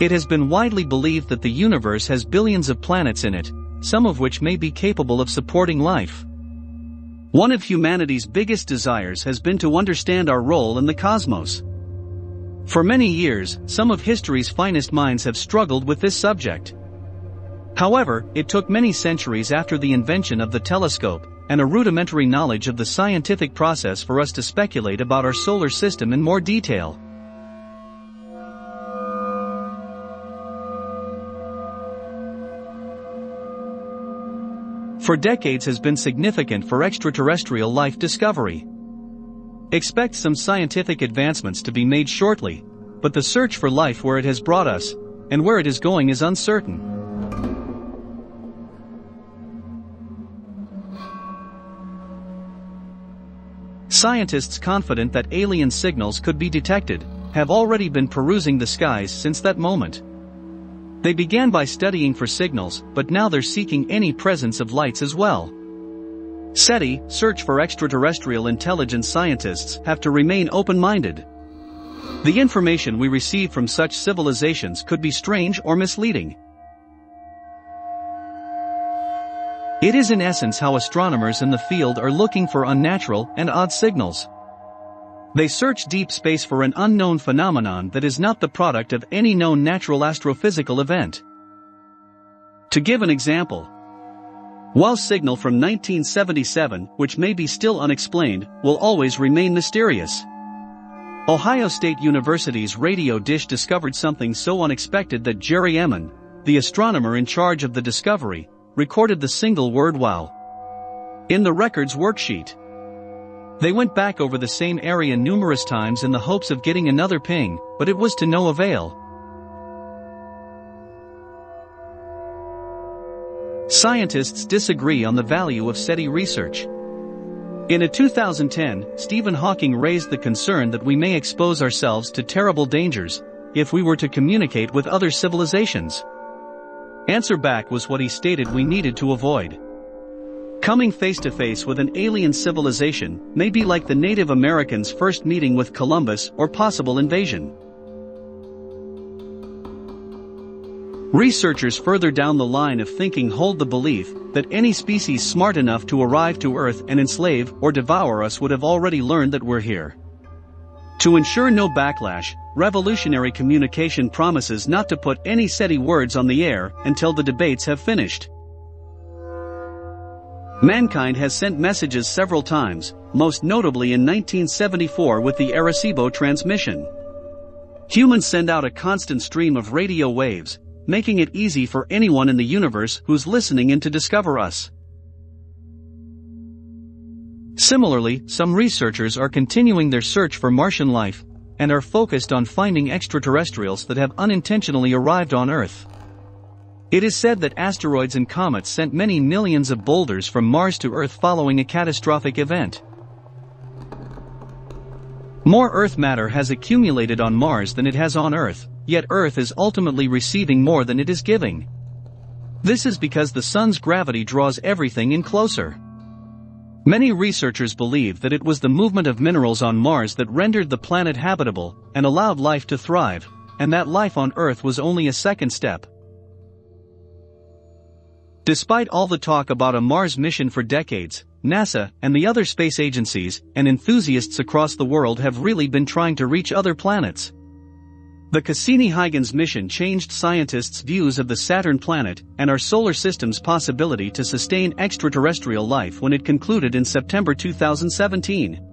It has been widely believed that the universe has billions of planets in it, some of which may be capable of supporting life. One of humanity's biggest desires has been to understand our role in the cosmos. For many years, some of history's finest minds have struggled with this subject. However, it took many centuries after the invention of the telescope, and a rudimentary knowledge of the scientific process for us to speculate about our solar system in more detail. For decades has been significant for extraterrestrial life discovery. Expect some scientific advancements to be made shortly, but the search for life where it has brought us, and where it is going is uncertain. Scientists confident that alien signals could be detected, have already been perusing the skies since that moment. They began by studying for signals, but now they're seeking any presence of lights as well. SETI, Search for Extraterrestrial Intelligence scientists, have to remain open-minded. The information we receive from such civilizations could be strange or misleading. It is in essence how astronomers in the field are looking for unnatural and odd signals. They search deep space for an unknown phenomenon that is not the product of any known natural astrophysical event. To give an example, WOW's signal from 1977, which may be still unexplained, will always remain mysterious. Ohio State University's radio dish discovered something so unexpected that Jerry Ehman, the astronomer in charge of the discovery, recorded the single word wow. In the records worksheet, they went back over the same area numerous times in the hopes of getting another ping, but it was to no avail. Scientists disagree on the value of SETI research. In a 2010, Stephen Hawking raised the concern that we may expose ourselves to terrible dangers if we were to communicate with other civilizations. Answer back was what he stated we needed to avoid. Coming face to face with an alien civilization may be like the Native Americans' first meeting with Columbus or possible invasion. Researchers further down the line of thinking hold the belief that any species smart enough to arrive to Earth and enslave or devour us would have already learned that we're here. To ensure no backlash, revolutionary communication promises not to put any SETI words on the air until the debates have finished. Mankind has sent messages several times, most notably in 1974 with the Arecibo transmission. Humans send out a constant stream of radio waves, making it easy for anyone in the universe who's listening in to discover us. Similarly, some researchers are continuing their search for Martian life, and are focused on finding extraterrestrials that have unintentionally arrived on Earth. It is said that asteroids and comets sent many millions of boulders from Mars to Earth following a catastrophic event. More Earth matter has accumulated on Mars than it has on Earth, yet Earth is ultimately receiving more than it is giving. This is because the Sun's gravity draws everything in closer. Many researchers believe that it was the movement of minerals on Mars that rendered the planet habitable and allowed life to thrive, and that life on Earth was only a second step. Despite all the talk about a Mars mission for decades, NASA and the other space agencies and enthusiasts across the world have really been trying to reach other planets. The Cassini-Huygens mission changed scientists' views of the Saturn planet and our solar system's possibility to sustain extraterrestrial life when it concluded in September 2017.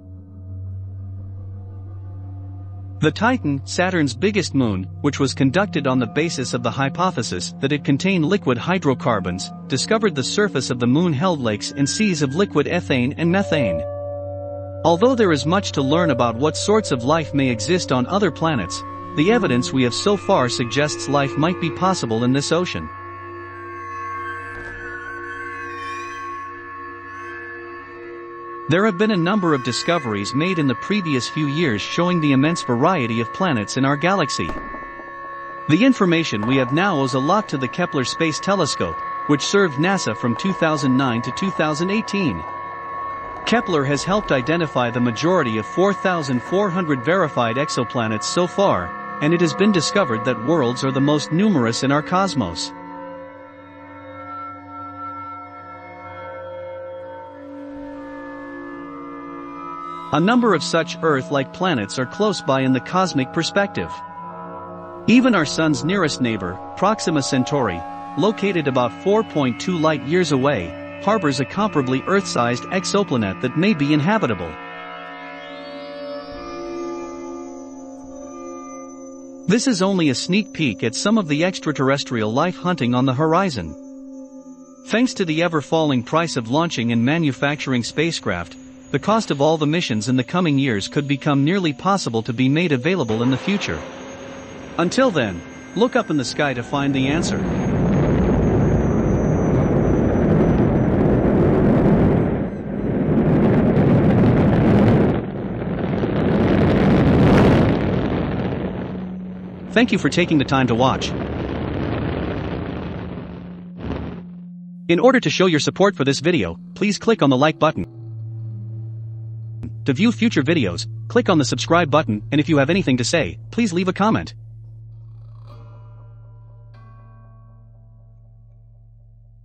The Titan, Saturn's biggest moon, which was conducted on the basis of the hypothesis that it contained liquid hydrocarbons, discovered the surface of the moon held lakes and seas of liquid ethane and methane. Although there is much to learn about what sorts of life may exist on other planets, the evidence we have so far suggests life might be possible in this ocean. There have been a number of discoveries made in the previous few years showing the immense variety of planets in our galaxy. The information we have now owes a lot to the Kepler Space Telescope, which served NASA from 2009 to 2018. Kepler has helped identify the majority of 4,400 verified exoplanets so far, and it has been discovered that worlds are the most numerous in our cosmos. A number of such Earth-like planets are close by in the cosmic perspective. Even our Sun's nearest neighbor, Proxima Centauri, located about 4.2 light-years away, harbors a comparably Earth-sized exoplanet that may be inhabitable. This is only a sneak peek at some of the extraterrestrial life hunting on the horizon. Thanks to the ever-falling price of launching and manufacturing spacecraft, the cost of all the missions in the coming years could become nearly possible to be made available in the future. Until then, look up in the sky to find the answer. Thank you for taking the time to watch. In order to show your support for this video, please click on the like button. To view future videos, click on the subscribe button and if you have anything to say, please leave a comment.